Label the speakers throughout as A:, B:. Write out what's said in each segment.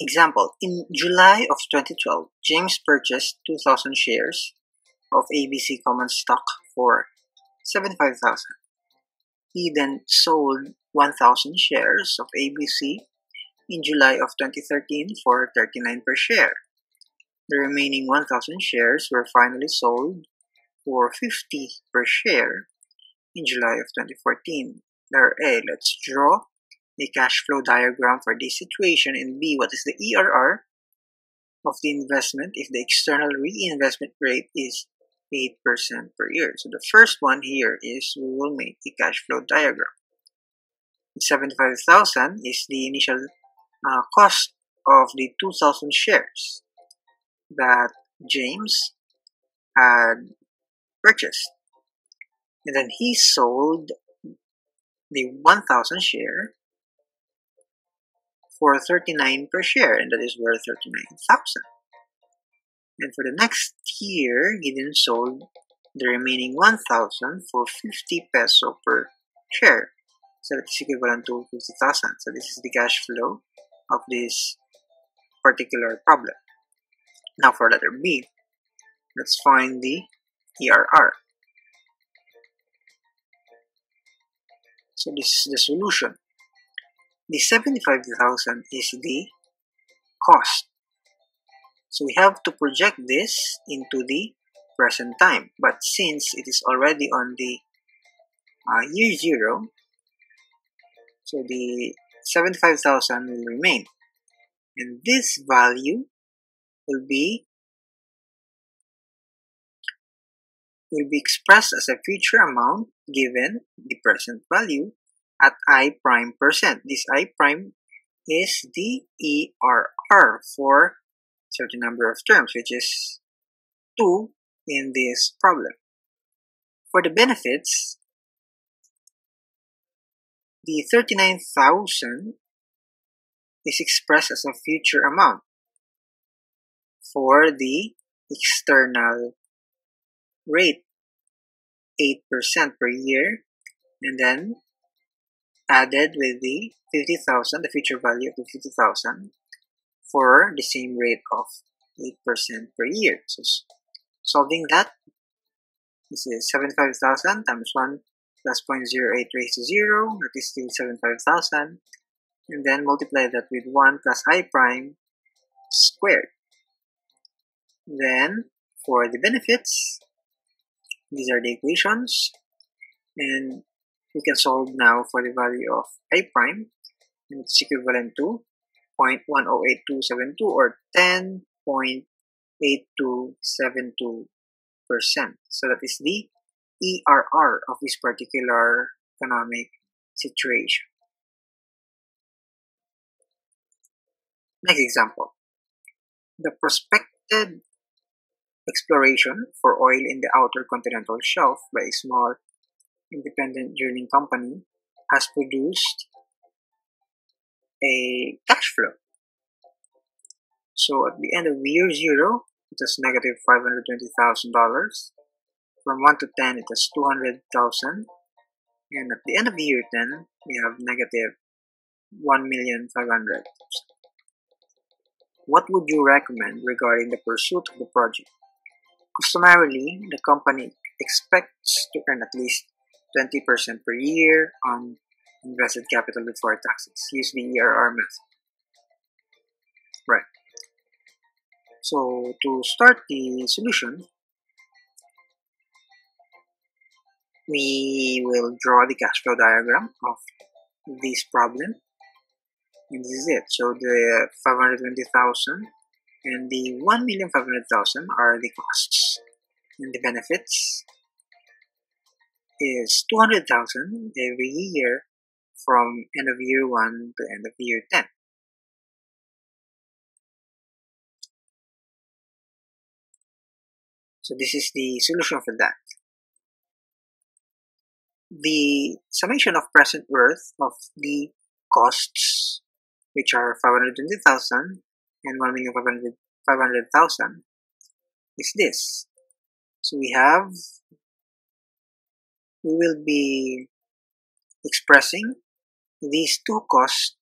A: Example, in July of 2012, James purchased 2,000 shares of ABC common stock for 75,000. He then sold 1,000 shares of ABC in July of 2013 for 39 per share. The remaining 1,000 shares were finally sold for 50 per share in July of 2014. There A, let's draw a cash flow diagram for this situation and B, what is the ERR of the investment if the external reinvestment rate is 8% per year. So the first one here is we will make a cash flow diagram. 75,000 is the initial uh, cost of the 2,000 shares that James had purchased. And then he sold the 1,000 share for 39 per share, and that is worth 39,000. And for the next year, then sold the remaining 1,000 for 50 peso per share. So that is equivalent to 50,000. So this is the cash flow of this particular problem. Now for letter B, let's find the ERR. So this is the solution. The 75,000 is the cost. So we have to project this into the present time. But since it is already on the uh, year zero, so the 75,000 will remain. And this value will be will be expressed as a future amount given the present value at i prime percent. This i prime is the ERR for certain number of terms, which is 2 in this problem. For the benefits, the 39,000 is expressed as a future amount for the external rate 8% per year and then added with the 50,000 the future value of the 50,000 for the same rate of 8% per year. So solving that this is 75,000 times 1 plus 0.08 raised to 0 that is still 75,000 and then multiply that with 1 plus i prime squared. Then for the benefits these are the equations. And we can solve now for the value of i prime? It's equivalent to 0.108272 or 10.8272 percent. So that is the ERR of this particular economic situation. Next example. The prospected exploration for oil in the outer continental shelf by a small independent drilling company has produced a cash flow. So at the end of year zero, it was negative $520,000. From 1 to 10, it was 200,000. And at the end of year 10, we have negative 1,500,000. What would you recommend regarding the pursuit of the project? Customarily, the company expects to earn at least 20% per year on invested capital before taxes. Use the ERR method. Right. So to start the solution, we will draw the cash flow diagram of this problem. And this is it. So the 520,000 and the 1,500,000 are the costs. And the benefits is 200,000 every year from end of year 1 to end of year 10. So this is the solution for that. The summation of present worth of the costs, which are 520,000 and 1,500,000 is this. So we have, we will be expressing these two costs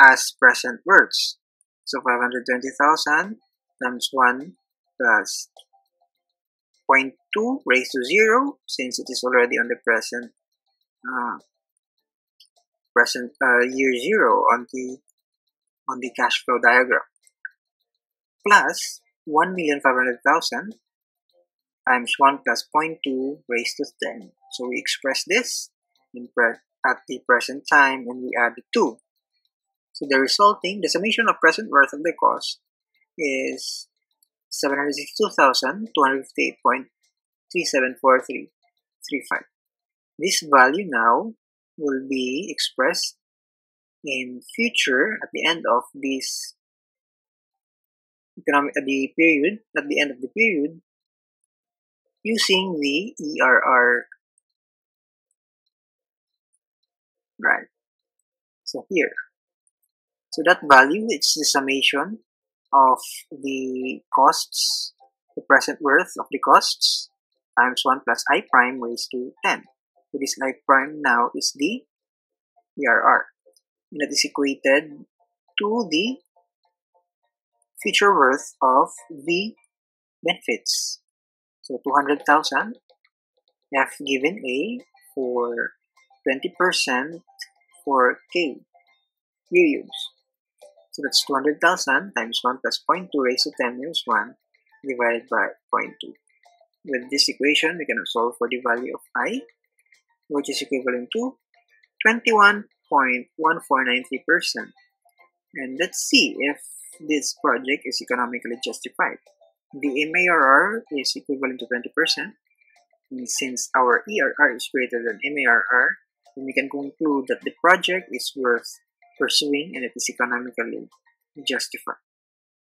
A: as present worths. So 520,000 times 1 plus 0.2 raised to 0 since it is already on the present uh, present uh, year 0 on the on the cash flow diagram plus 1,500,000 times 1 plus 0.2 raised to 10. So we express this in at the present time and we add the 2. So the resulting, the summation of present worth of the cost is 762,258.374335. This value now will be expressed in future at the end of this economic at the period at the end of the period using the ERR right. So here. So that value it's the summation of the costs the present worth of the costs times 1 plus i prime raised to 10 so this i prime now is the ERR and that is equated to the future worth of the benefits. So 200,000 F given A for 20% for K periods. So that's 200,000 times 1 plus 0.2 raised to 10 minus 1 divided by 0.2. With this equation, we can solve for the value of I, which is equivalent to 21.1493%. And let's see if this project is economically justified. The MARR is equivalent to 20%. And since our ERR is greater than MARR, then we can conclude that the project is worth pursuing and it is economically justified.